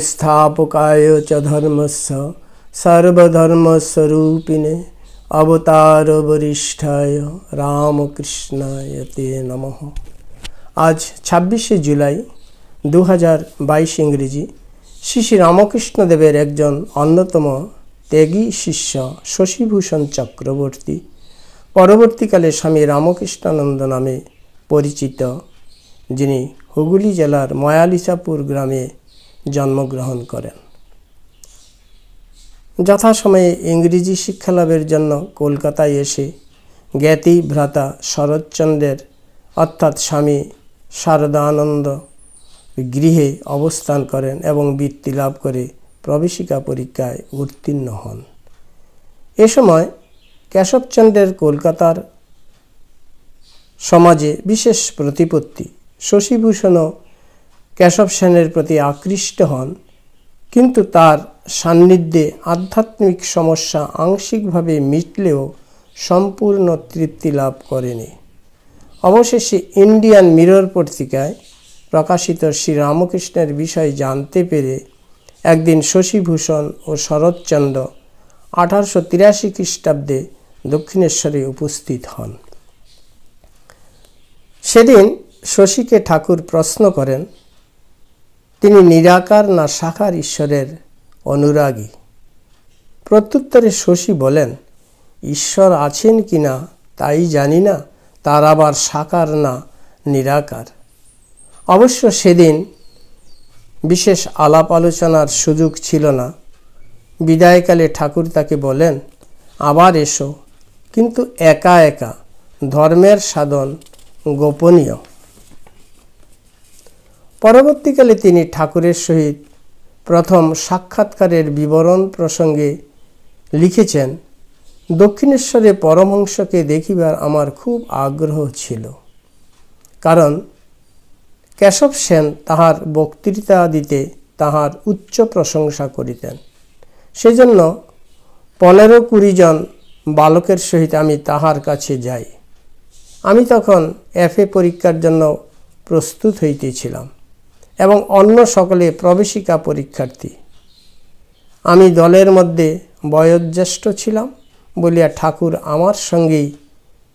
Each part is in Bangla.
সংস্থাপকায় চ ধর্মস্য সর্বধর্মস্বরূপিণে অবতার বরিষ্ঠায় রামকৃষ্ণায় তে নম আজ ছাব্বিশে জুলাই দু হাজার বাইশ ইংরেজি শ্রী শ্রী রামকৃষ্ণদেবের একজন অন্যতম ত্যাগী শিষ্য শশীভূষণ চক্রবর্তী। পরবর্তীকালে স্বামী রামকৃষ্ণানন্দ নামে পরিচিত, যিনি হুগলি জেলার ময়ালিসাপুর গ্রামে জন্মগ্রহণ করেন। যথাসময়ে ইংরেজি শিক্ষালাভের জন্য কলকাতায় এসে জ্ঞাতি ভ্রাতা শরৎচন্দ্রের, অর্থাৎ স্বামী শারদানন্দ গৃহে অবস্থান করেন এবং বৃত্তি লাভ করে প্রবেশিকা পরীক্ষায় উত্তীর্ণ হন। এ সময় কেশবচন্দ্রের কলকাতার সমাজে বিশেষ প্রতিপত্তি শশীভূষণও কেশব সেনের প্রতি আকৃষ্ট হন, কিন্তু তার সান্নিধ্যে আধ্যাত্মিক সমস্যা আংশিকভাবে মিটলেও সম্পূর্ণ তৃপ্তি লাভ করেনি। অবশেষে ইন্ডিয়ান মিরর পত্রিকায় প্রকাশিত শ্রীরামকৃষ্ণের বিষয় জানতে পেরে একদিন শশীভূষণ ও শরৎচন্দ্র আঠারোশো তিরাশি খ্রিস্টাব্দে দক্ষিণেশ্বরে উপস্থিত হন। সেদিন শশীকে ঠাকুর প্রশ্ন করেন তিনি নিরাকার না সাকার ঈশ্বরের অনুরাগী। প্রত্যুত্তরে শশী বলেন, ঈশ্বর আছেন কি না তাই জানি না, তার আবার সাকার না নিরাকার। অবশ্য সেদিন বিশেষ আলাপ আলোচনার সুযোগ ছিল না। বিদায়কালে ঠাকুর তাকে বলেন, আবার এসো, কিন্তু একা একা ধর্মের সাধন গোপনীয়। পরবর্তীকালে তিনি ঠাকুরের সহিত প্রথম সাক্ষাৎকারের বিবরণ প্রসঙ্গে লিখেছেন, দক্ষিণেশ্বরে পরমহংসকে দেখিবার আমার খুব আগ্রহ ছিল। কারণ কেশব সেন তাহার বক্তৃতা দিতে তাহার উচ্চ প্রশংসা করিতেন। সেজন্য পনেরো কুড়ি জন বালকের সহিত আমি তাহার কাছে যাই। আমি তখন এফএ পরীক্ষার জন্য প্রস্তুত হইতেছিলাম। এবং অন্য সকলে প্রবেশিকা পরীক্ষার্থী। আমি দলের মধ্যে বয়োজ্যেষ্ঠ ছিলাম বলিয়া ঠাকুর আমার সঙ্গেই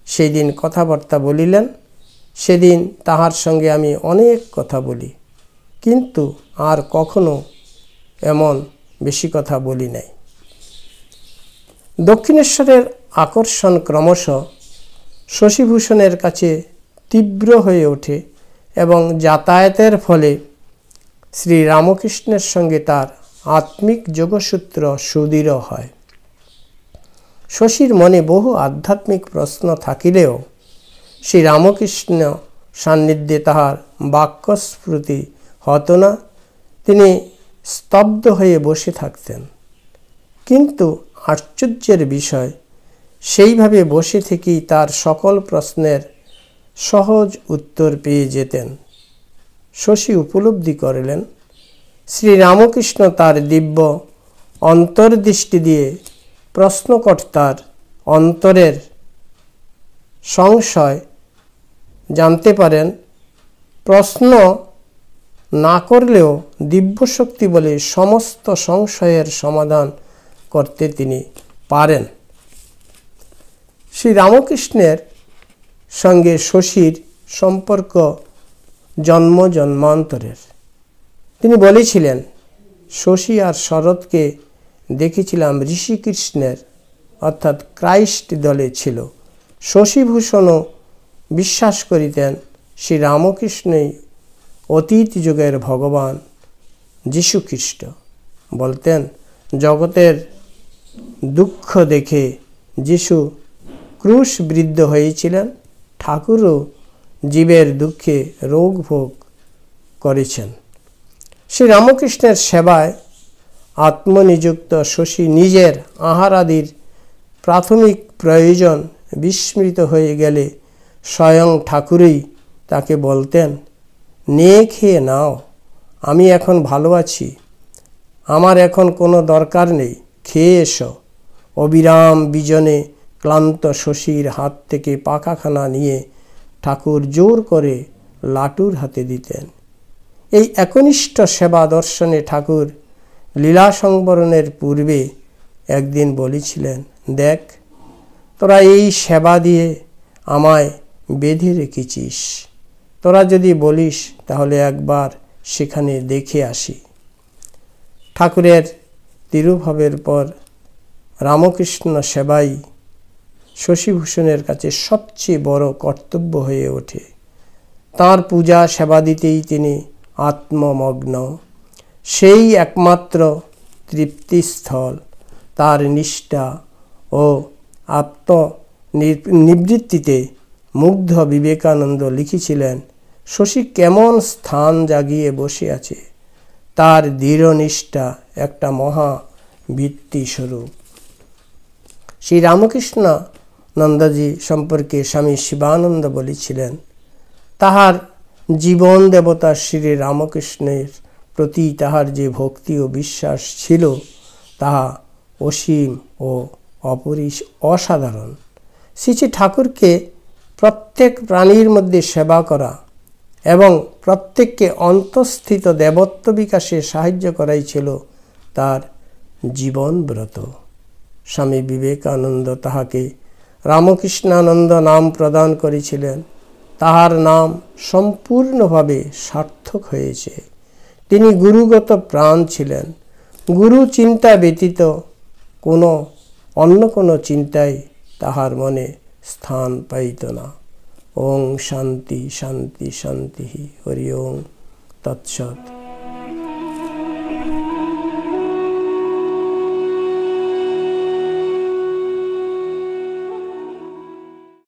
সেই দিন কথাবার্তা বলিলেন। সেদিন তাহার সঙ্গে আমি অনেক কথা বলি, কিন্তু আর কখনো এমন বেশি কথা বলি নাই। দক্ষিণেশ্বরের আকর্ষণ ক্রমশ শশীভূষণের কাছে তীব্র হয়ে ওঠে এবং যাতায়াতের ফলে শ্রী রামকৃষ্ণের সঙ্গে তার আত্মিক যোগসূত্র সুদৃঢ় হয়। শশীর মনে বহু আধ্যাত্মিক প্রশ্ন থাকিলেও শ্রী রামকৃষ্ণ সান্নিধ্যে তাহার বাক্যস্ফূর্তি হতো না। তিনি স্তব্ধ হয়ে বসে থাকতেন। কিন্তু আশ্চর্যের বিষয়, সেইভাবে বসে থেকেই তার সকল প্রশ্নের সহজ উত্তর পেয়ে যেতেন। শশী উপলব্ধি করিলেন। শ্রীরামকৃষ্ণ তার দিব্য অন্তর্দৃষ্টি দিয়ে প্রশ্নকর্তার অন্তরের সংশয় জানতে পারেন। প্রশ্ন না করলেও দিব্যশক্তি বলে সমস্ত সংশয়ের সমাধান করতে তিনি পারেন। শ্রী রামকৃষ্ণের সঙ্গে শশীর সম্পর্ক জন্ম জন্মান্তরের। তিনি বলেছিলেন, শশী আর শরৎকে দেখেছিলাম ঋষিকৃষ্ণের, অর্থাৎ ক্রাইস্ট দলে ছিল। শশীভূষণও বিশ্বাস করিতেন শ্রী রামকৃষ্ণই অতীত যুগের ভগবান যীশুখ্রিস্ট বলতেন, জগতের দুঃখ দেখে যিশু ক্রুশ বৃদ্ধ হয়েছিলেন, ঠাকুরও জীবের দুঃখে রোগ ভোগ করেছেন। শ্রী রামকৃষ্ণের সেবায় আত্মনিযুক্ত শশী নিজের আহারাদির প্রাথমিক প্রয়োজন বিস্মৃত হয়ে গেলে স্বয়ং ঠাকুরই তাকে বলতেন, নে খেয়ে নাও, আমি এখন ভালো আছি, আমার এখন কোনো দরকার নেই, খেয়ে এসো। অবিরাম বিজনে ক্লান্ত শশীর হাত থেকে পাখাখানা নিয়ে ঠাকুর জোর করে লাটুর হাতে দিতেন। এই একনিষ্ঠ সেবা দর্শনে ঠাকুর লীলা সংবরণের পূর্বে একদিন বলেছিলেন, দেখ, তোরা এই সেবা দিয়ে আমায় বেঁধে রেখেছিস। তোরা যদি বলিস, তাহলে একবার সেখানে দেখে আসি। ঠাকুরের তিরুভাবের পর রামকৃষ্ণ সেবাই শশীভূষণের কাছে সবচেয়ে বড় কর্তব্য হয়ে ওঠে। তার পূজা সেবা দিতেই তিনি আত্মমগ্ন। সেই একমাত্র তৃপ্তিস্থল, তার নিষ্ঠা ও আত্ম নিবৃত্তিতে মুগ্ধ বিবেকানন্দ লিখেছিলেন, শশী কেমন স্থান জাগিয়ে বসে আছে। তার দৃঢ় নিষ্ঠা একটা মহা ভিত্তি স্বরূপ শ্রী রামকৃষ্ণ নন্দজি সম্পর্কে স্বামী শিবানন্দ বলেছিলেন, তাহার জীবন দেবতা শ্রী রামকৃষ্ণের প্রতি তাহার যে ভক্তি ও বিশ্বাস ছিল, তাহা অসীম ও অপরিস, অসাধারণ। শ্রী ঠাকুরকে প্রত্যেক প্রাণীর মধ্যে সেবা করা এবং প্রত্যেককে অন্তঃস্থিত দেবত্ব বিকাশে সাহায্য করাই ছিল তার জীবনব্রত। স্বামী বিবেকানন্দ তাহাকে রামকৃষ্ণানন্দ নাম প্রদান করেছিলেন। তাহার নাম সম্পূর্ণভাবে সার্থক হয়েছে। তিনি গুরুগত প্রাণ ছিলেন। গুরু চিন্তা ব্যতীত কোনো অন্য কোনো চিন্তাই তাহার মনে স্থান পাইত না। ওং শান্তি শান্তি শান্তি। হরি ওং। তৎসৎ।